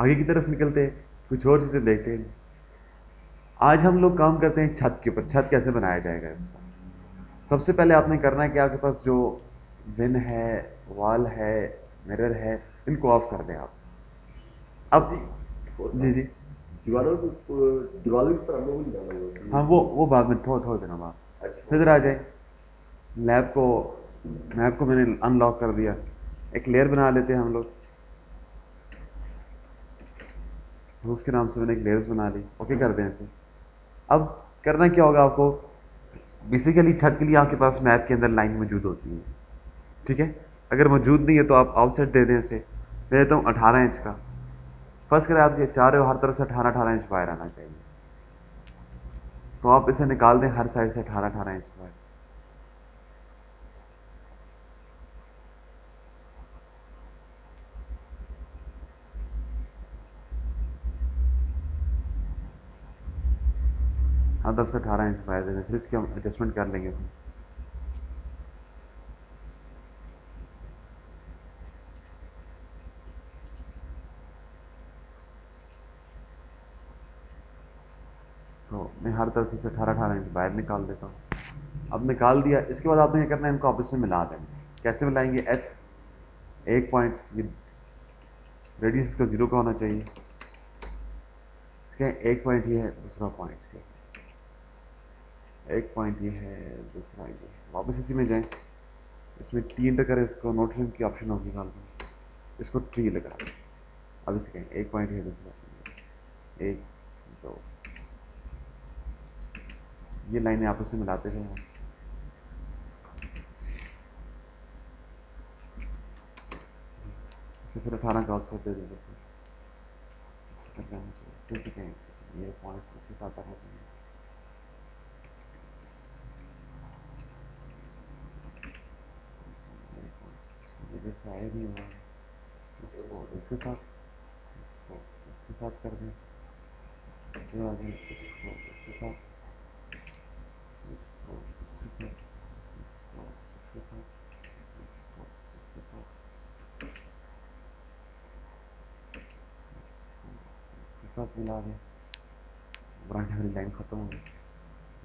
आगे की तरफ़ निकलते हैं कुछ और चीज़ें देखते हैं। आज हम लोग काम करते हैं छत के ऊपर। छत कैसे बनाया जाएगा इसका? सबसे पहले आपने करना है कि आपके पास जो विन है वॉल है मिरर है इनको ऑफ़ कर दें आप। अब जी जी दीवारों को दीवारों पर हम लोग हाँ वो वो बाद में थोड़ा थोड़े दिनों बाद। अच्छा। इधर आ जाए। लैब को मैप को मैंने अनलॉक कर दिया। एक लेयर बना लेते हैं हम लोग। रूफ के नाम से मैंने एक लेयर्स बना ली। ओके कर दें इसे अब करना क्या होगा आपको? बेसिकली छत के लिए आपके पास मैप के अंदर लाइन मौजूद होती है। ठीक है? अगर मौजूद नहीं है तो आप आउटसेट दे दें इसे मैं देता हूँ अठारह इंच का। फ़र्स्ट करें आप ये हो हर तरफ़ से अठारह अठारह इंच बाहर आना चाहिए। तो आप इसे निकाल दें, हर साइड से अठारह अठारह इंच बाहर। हाँ दस से अठारह इंच बाहर दे दें फिर इसकी हम एडजस्टमेंट कर लेंगे। फिर तो मैं हर तरफ़ से अठारह अठारह इंच बाहर निकाल देता हूँ। अब निकाल दिया, इसके बाद आपने क्या करना है, इनको आपस में मिला देंगे कैसे मिलाएँगे? एफ़ एक पॉइंट ये रेडियस इसका ज़ीरो का होना चाहिए। इसके एक पॉइंट ये है दूसरा पॉइंट से एक पॉइंट ये है, दूसरा ये वापस इसी में जाएँ। इसमें टी इंटर करें, इसको नोट रिंग की ऑप्शन होगी में। इसको ट्री लगा। दें अब इसे कहें, एक पॉइंट है, दूसरा एक, दो। ये लाइनें आपस में मिलाते जाएँ इसे फिर अठारह का ऑफसेट दे जाना चाहिए। फिर कहें, ये पॉइंट्स इसके साथ आना चाहिए ये ये जैसे आया नहीं हुआ। इसको, इसके साथ, इसको, इसके साथ कर दें। फिर आगे इसको, इसके साथ, इसको, इसके साथ, इसको, इसके साथ, इसको, इसके साथ। इसके साथ मिला दें। ब्रांड वाली लाइन ख़त्म हो गई।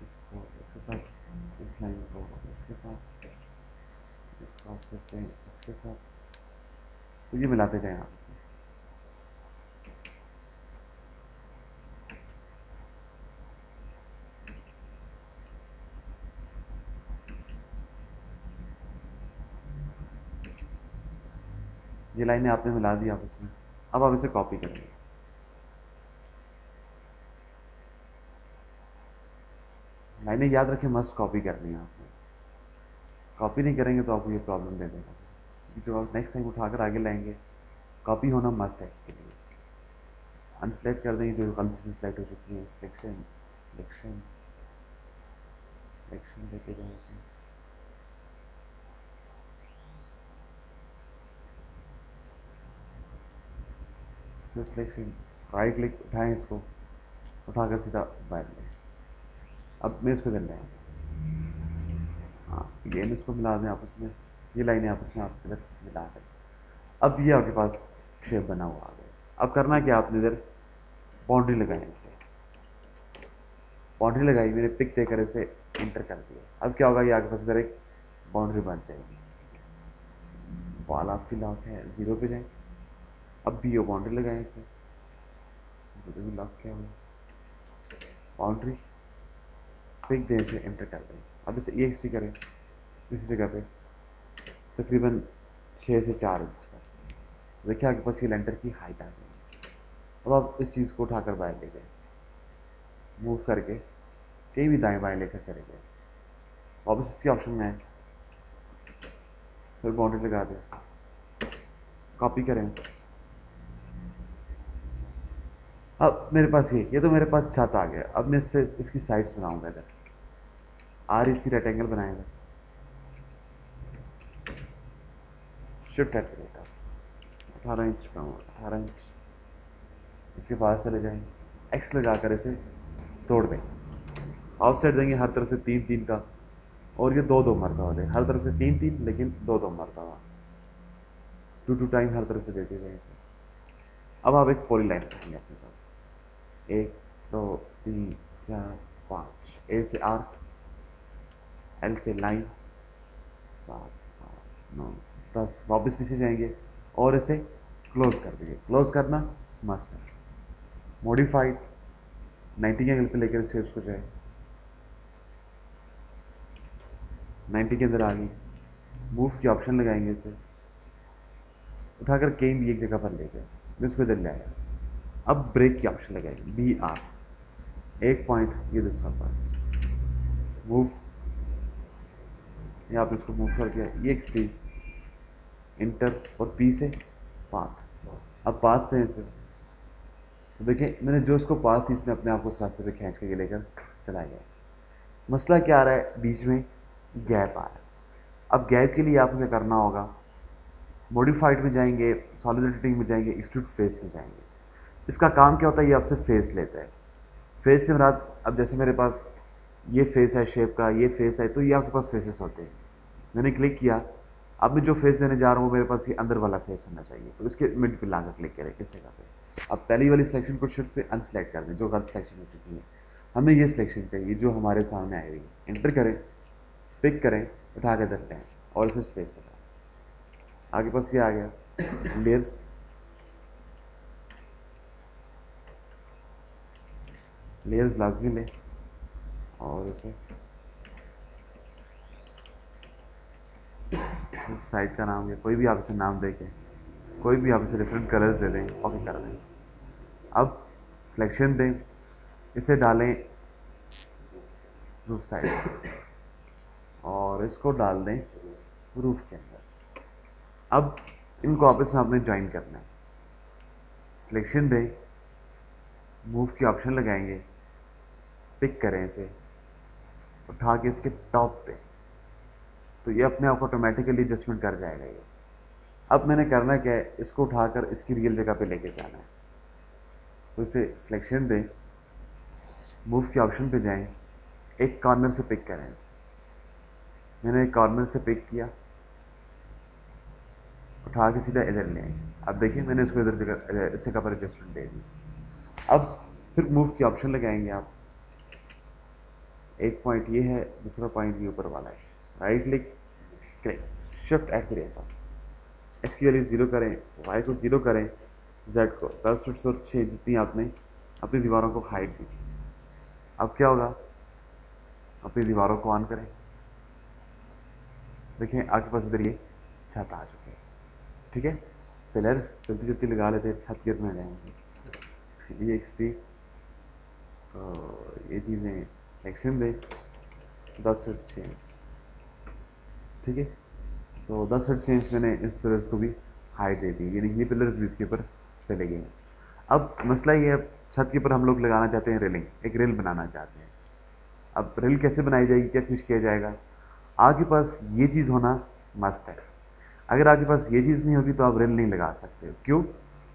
इसको, इसके साथ, इस लाइन को, इसके साथ। इसको ऑफसेट दें इसके साथ तो ये मिलाते जाएँ आप इसे। ये लाइनें आपने मिला दी, आप इसमें अब आप इसे कॉपी करेंगे। लाइनें याद रखें मस्ट कॉपी करनी है आपने। कॉपी नहीं करेंगे तो आपको ये प्रॉब्लम दे देगा। क्योंकि जब आप नेक्स्ट टाइम उठाकर आगे लाएँगे कॉपी होना मस्ट है इसके लिए। अनसेलेक्ट कर देंगे, जो गलती से सिलेक्ट हो चुकी है सिलेक्शन सिलेक्शन सिलेक्शन लेके जाए इसे। सिलेक्शन राइट क्लिक उठाएँ इसको, उठाकर सीधा बाहर लें। अब मैं इसको कर लें हाँ। अगेन इसको मिला दें आपस में। ये लाइनें आपस में आप इधर मिला दें। अब ये आपके पास शेप बना हुआ आ गया। अब करना क्या आपने इधर? बाउंड्री लगाई इसे बाउंड्री लगाई, मैंने पिक देकर इसे इंटर कर दिया। अब क्या होगा? ये आपके पास इधर एक बाउंड्री बन जाएगी। बॉल आपकी लॉक है ज़ीरो पे जाए। अब भी ये बाउंड्री लगाएँ इसे। ज़ीरो लॉक क्या हुआ बाउंड्री पिक दें इसे इंटर कर दें। अब इसे ई एक्स करें। इसी जगह पे। तकरीबन छः से चार इंच का देखिए आपके पास ये लेंटर की हाइट आ जाएगी। अब आप इस चीज़ को उठाकर बाहर ले जाएँ। मूव करके कहीं भी दाएँ बाएँ लेकर चले जाएँ। वापस इसी ऑप्शन में आए। फिर बाउंड्री लगा दें कॉपी करें अब मेरे पास ये ये तो मेरे पास छत आ गया। अब मैं इससे, इसकी साइड्स बनाऊँगा इधर। आर इसी रेक्टेंगल बनाएँगे शिफ्ट एट रेट अठारह इंच का अठारह इंच। इसके पास चले जाएँगे। एक्स लगा कर इसे तोड़ दें ऑफ़ साइड देंगे हर तरफ़ से तीन तीन का। और ये दो दो मरतबा दें हर तरफ़ से तीन तीन, लेकिन दो दो मरतबा टू टू टाइम हर तरफ़ से देते गए इसे। अब आप एक पॉली लाइन रखेंगे अपने पास। एक, दो, तीन, चार, पाँच। ए से आर्क एल से लाइन सात, आठ, नौ। दस वापस पीछे जाएँगे और इसे क्लोज कर दीजिए क्लोज करना मस्ट है मॉडिफाइड 90 के एंगल पे लेकर शेप्स को जाए। 90 के अंदर आ गई। मूव की ऑप्शन लगाएँगे इसे। उठाकर कहीं भी एक जगह पर ले जाए। मैं इसको इधर ले आया। अब ब्रेक की ऑप्शन लगाएँगे। बी आर एक पॉइंट ये दूसरा पॉइंट मूव यहाँ पे इसको मूव कर दिया ये एक स्टील इंटर और पी से पाथ अब पाथ दें इसे तो देखिए, मैंने जो उसको पाथ थी, इसने अपने आप को रास्ते पे खींच के लेकर चला गया मसला क्या आ रहा है? बीच में गैप आ रहा है। अब गैप के लिए आपको क्या करना होगा मॉडिफाइड में जाएँगे सॉलिड एडिटिंग में जाएँगे एक्सट्रूड फेस में जाएँगे। इसका काम क्या होता है? ये आपसे फेस लेता है। फेस के बाद अब जैसे मेरे पास ये फेस है शेप का, ये फेस है तो ये आपके पास फेसेस होते हैं। मैंने क्लिक किया अब मैं जो फेस देने जा रहा हूँ मेरे पास ये अंदर वाला फेस होना चाहिए। तो इसके मिड पे लाकर क्लिक करें इस जगह पे अब पहली वाली सिलेक्शन को शिफ्ट से अनसेलेक्ट कर दें, जो गलत सिलेक्शन हो चुकी है। हमें ये सिलेक्शन चाहिए, जो हमारे सामने आई हुई है इंटर करें पिक करें उठा के धरते हैं और इसे स्पेस लगाएँ आगे पास ये आ गया। लेयर्स लेयर्स लाजमी लें और इसे साइड का नाम या कोई भी आप इसे नाम दे के कोई भी आप इसे डिफरेंट कलर्स दे दें ओके कर दें। अब सिलेक्शन दें, इसे डालें रूफ साइड और इसको डाल दें रूफ के अंदर। अब इनको आपस में आपने ज्वाइन करना है। सिलेक्शन दें मूव की ऑप्शन लगाएँगे पिक करें इसे, उठा के इसके टॉप पे। तो ये अपने आप ऑटोमेटिकली एडजस्टमेंट कर जाएगा ये। अब मैंने करना क्या है? इसको उठाकर इसकी रियल जगह पे लेके जाना है। तो इसे सिलेक्शन दें। मूव के ऑप्शन पे जाएँ। एक कॉर्नर से पिक करें मैंने एक कॉर्नर से पिक किया। उठा के सीधा इधर ले आए। अब देखिए, मैंने इसको इधर जगह इस जगह पर एडजस्टमेंट दे दी। अब फिर मूव की ऑप्शन लगाएँगे आप। एक पॉइंट ये है, दूसरा पॉइंट ये ऊपर वाला है। Right click shift at creator S की वैल्यू ज़ीरो करें वाई को ज़ीरो करें जेड को दस फुट और छः जितनी आपने अपनी दीवारों को हाइट दी अब क्या होगा? अपनी दीवारों को ऑन करें। देखें आपके पास इधर ये छत आ चुकी है। ठीक है? पिलर्स जल्दी जल्दी लगा लेते हैं, छत गिरने जाएँगे। ये एक स्टीक तो ये चीज़ें सिलेक्शन दें, दस फिट चेंज ठीक है? तो दस फिट चेंज मैंने इस पिलर्स को भी हाइट दे दी, यानी ये पिलर्स भी इसके ऊपर चले गए अब मसला ये है, छत के ऊपर हम लोग लगाना चाहते हैं रेलिंग एक रेल बनाना चाहते हैं। अब रेल कैसे बनाई जाएगी, क्या कुछ किया जाएगा? आपके पास ये चीज़ होना मस्ट है। अगर आपके पास ये चीज़ नहीं होगी तो आप रेल नहीं लगा सकते क्यों?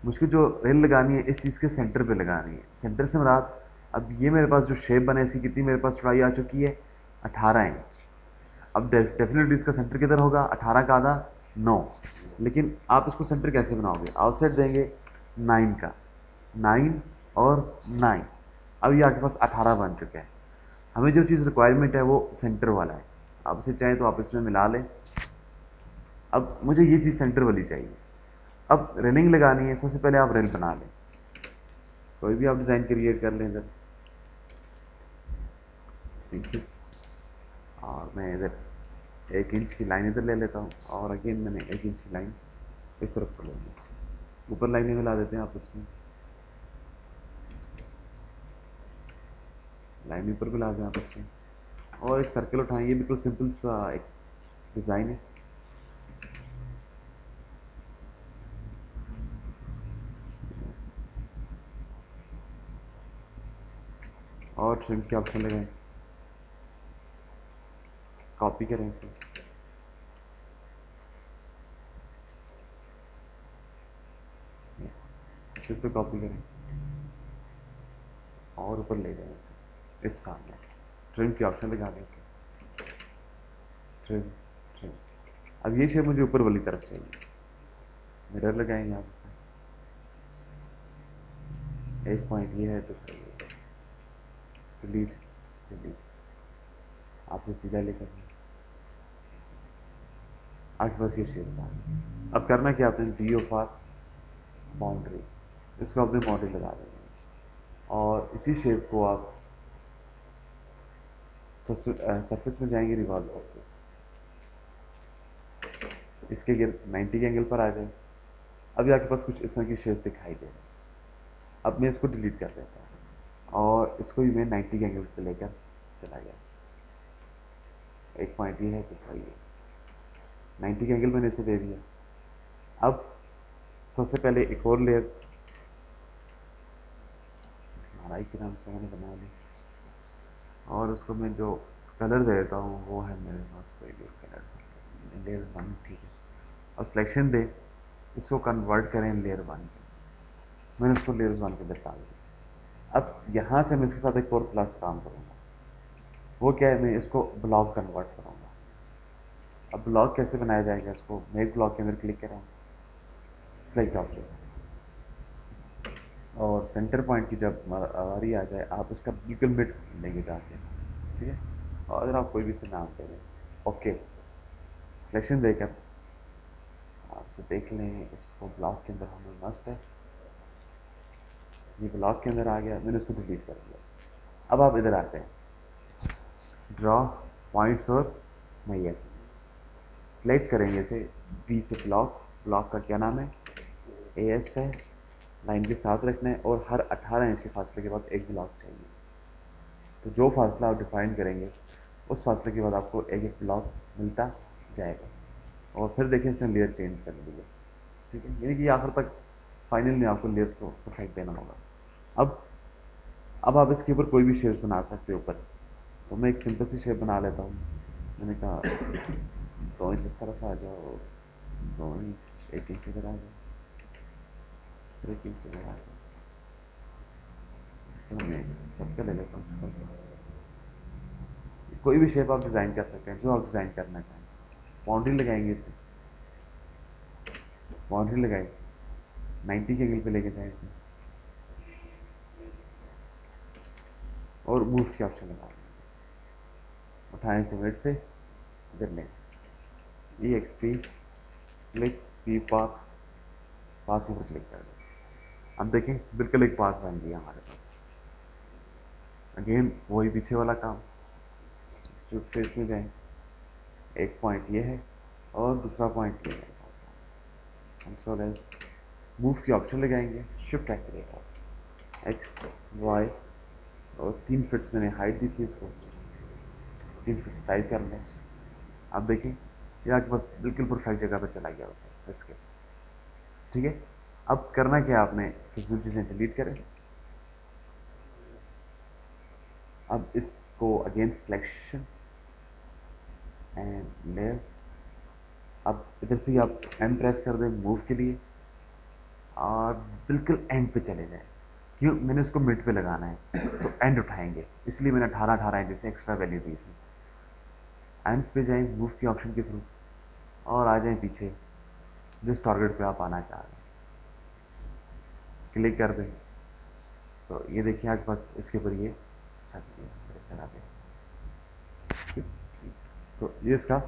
मुझको जो रेल लगानी है, इस चीज़ के सेंटर पे लगानी है। सेंटर से मराद, अब ये मेरे पास जो शेप बने, इसकी कितनी मेरे पास चौड़ाई आ चुकी है? अठारह इंच। अब डेफिनेटली इसका सेंटर किधर होगा? अठारह का आधा, नौ। लेकिन आप इसको सेंटर कैसे बनाओगे? आउटसाइड देंगे नाइन का। नाइन और नाइन अब ये आपके पास अठारह बन चुके हैं। हमें जो चीज़ रिक्वायरमेंट है वो सेंटर वाला है। आप इसे चाहें तो आप इसमें मिला लें। अब मुझे ये चीज़ सेंटर वाली चाहिए। अब रेलिंग लगानी है। सबसे पहले आप रेल बना लें। कोई भी आप डिज़ाइन क्रिएट कर लें इधर। और मैं इधर एक इंच की लाइन इधर ले लेता हूँ और अगेन मैंने एक इंच की लाइन इस तरफ़ कर लूँगी ऊपर लाइनें मिला देते हैं आप उसमें लाइन ऊपर भी ला दें आप उसमें और एक सर्कल उठाएँ, ये बिल्कुल सिंपल सा एक डिज़ाइन है। और ट्रिम के ऑप्शन लगाएँ। कॉपी करें इसे। फिर से कॉपी करें। और ऊपर ले जाएँ इसे। इस काम में। ट्रिम के ऑप्शन लगा दें इसे। Trim trim. अब ये शेप मुझे ऊपर वाली तरफ़ चाहिए। मिरर लगाएँगे आप इसे। एक पॉइंट ये है तो है। Delete delete. आपसे सीधा लेकर आपके पास ये शेप्स आ अब करना क्या आपने डी ऑफ़ आर बाउंड्री इसको आपने बाउंड्री लगा देंगे। और इसी शेप को आप सरफेस में जाएँगे रिवॉल्व सरफेस इसके गिर 90 के एंगल पर आ जाए। अभी आपके पास कुछ इस तरह की शेप दिखाई दे रही अब मैं इसको डिलीट कर देता हूँ। और इसको भी मैं 90 के एंगल पर लेकर चला गया। एक पॉइंट ये है तो ये 90 के एंगल मैंने इसे दे दिया। अब सबसे पहले एक और लेयर्स हमारा के नाम से मैंने बना ली और उसको मैं जो कलर दे देता हूँ, वो है मेरे पास कोई भी कलर लेयर वन ठीक है। अब सिलेक्शन दे। इसको कन्वर्ट करें लेयर वन मैंने उसको लेयर्स वन के अंदर डाल दिया। अब यहाँ से मैं इसके साथ एक और प्लस काम करूँगा। वो क्या है? मैं इसको ब्लॉक कन्वर्ट करूँगा। अब ब्लॉक कैसे बनाया जाएगा इसको? मैं एक ब्लॉक के अंदर क्लिक करें सिलेक्ट ऑब्जेक्ट और सेंटर पॉइंट की जब बारी आ जाए, आप इसका बिल्कुल मिड लेंगे जाके ठीक है? और अगर आप कोई भी से नाम दे दें ओके सिलेक्शन देकर आप इसे देख लें, इसको ब्लॉक के अंदर हमें मस्ट है। ये ब्लॉक के अंदर आ गया, मैंने इसको डिलीट कर दिया। अब आप इधर आ जाए। ड्रॉ पॉइंट्स और मैयर। सेलेक्ट करेंगे इसे बी से ब्लॉक ब्लॉक का क्या नाम है? ए एस है लाइन के साथ रखना है और हर 18 इंच के फासले के बाद एक ब्लॉक चाहिए। तो जो फासला आप डिफाइन करेंगे, उस फासले के बाद आपको एक एक ब्लॉक मिलता जाएगा। और फिर देखिए इसने लेयर चेंज कर ली है ठीक है? यानी कि आखिर तक फाइनल में आपको लेयर्स को परफेक्ट देना होगा। अब अब आप इसके ऊपर कोई भी शेप्स बना सकते हो ऊपर। तो मैं एक सिंपल सी शेप बना लेता हूँ। मैंने कहा इंच इस तरफ़ आ जाओ इंच एक इंच इधर आ जाओ फिर एक इंच इधर आ जाओ मैं सबका ले लेता हूँ छोटा सा कोई भी शेप आप डिज़ाइन कर सकते हैं जो आप डिज़ाइन करना चाहें बाउंड्री लगाएँगे इसे बाउंड्री लगाए 90 के एंगल पे लेके जाएँ इसे और मूव के ऑप्शन लगा उठाएँ इसे वेट से इधर लें टी क्लिक पी पाथ के क्लिक कर दें अब देखें, बिल्कुल एक पाथ बन गया हमारे पास। अगेन वही पीछे वाला काम। जो फेस में जाएँ, एक पॉइंट ये है और दूसरा पॉइंट ये है। कंसोल एस मूव की ऑप्शन लगाएँगे शिफ्ट एक्टिवेट एक्स वाई और तीन फिट्स मैंने हाइट दी थी इसको। तीन फिट्स टाइप कर लें। आप देखें ये आपके पास बिल्कुल परफेक्ट जगह पर चला गया होता है इसके ठीक है? अब करना क्या आपने? फिजूल चीज़ें डिलीट करें अब इसको अगेन सिलेक्शन एंड लेस अब इधर से आप एम प्रेस कर दें मूव के लिए। और बिल्कुल एंड पे चले जाएँ। क्यों? मैंने इसको मिड पे लगाना है तो एंड उठाएँगे। इसलिए मैंने अठारह अठारह इंच से एक्स्ट्रा वैल्यू दी थी। एंड पे जाएँ मूव के ऑप्शन के थ्रू और आ जाएँ पीछे। जिस टारगेट पे आप आना चाह रहे हैं। क्लिक कर दें। तो ये देखिए आपके पास इसके ऊपर ये छत ऐसे आ गया तो ये इसका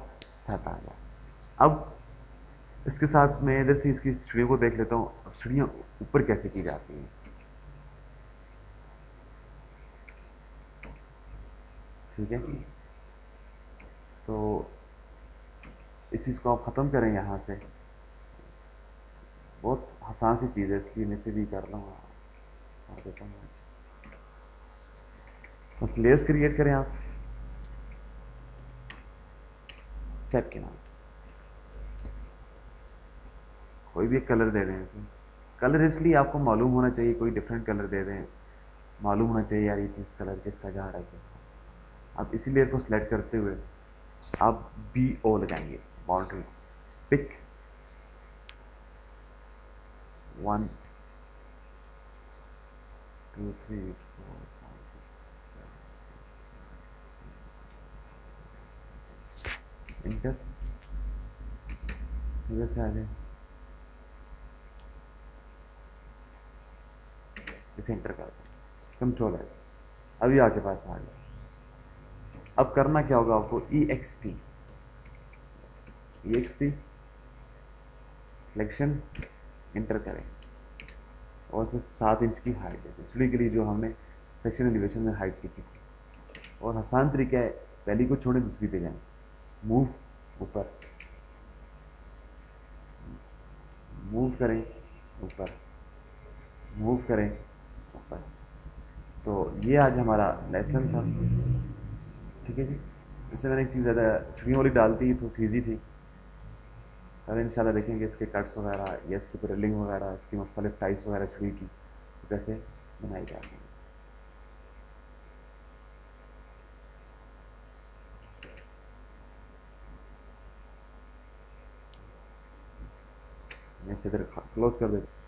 छत आ गया। अब इसके साथ मैं इधर से इसकी सीढ़ियों को देख लेता हूँ। अब सीढ़ियाँ ऊपर कैसे की जाती हैं? ठीक है? तो इस चीज़ को आप ख़त्म करें यहाँ से। बहुत आसान सी चीज़ है इसलिए मैं इसे भी कर रहा हूँ और देता हूँ बस लेयर्स क्रिएट करें आप। स्टेप के नाम। कोई भी एक कलर दे दें इसमें कलर इसलिए आपको मालूम होना चाहिए, कोई डिफरेंट कलर दे दें। मालूम होना चाहिए यार ये चीज़ कलर किसका, जा रहा है किसका। आप इसी लेयर को सिलेक्ट करते हुए आप बी ओ लगाएँगे boundary pick one two three four enter इधर से आ जाए इसे इंटर कर दें कंट्रोल एस अभी आपके पास आ गया अब करना क्या होगा आपको? E X T E X T selection enter करें. और उसे सात इंच की हाइट देते हैं के लिए जो हमने सेक्शन एलिवेशन में हाइट सीखी थी। और आसान तरीका है, पहली को छोड़ें, दूसरी पे जाएँ। मूव ऊपर। मूव करें, ऊपर। मूव करें, ऊपर। तो ये आज हमारा लेसन था। ठीक है जी? इससे मैंने एक चीज़ ज़्यादा सीढ़ियों वाली डालती तो सीजी थी। कल इंशाल्लाह देखेंगे इसके कट्स वगैरह या इसके ऊपर रिलिंग वगैरह, इसकी मुख्तलिफ़ टाइप्स वगैरह छड़ी की तो कैसे बनाई है। मैं इसे इधर क्लोज कर देता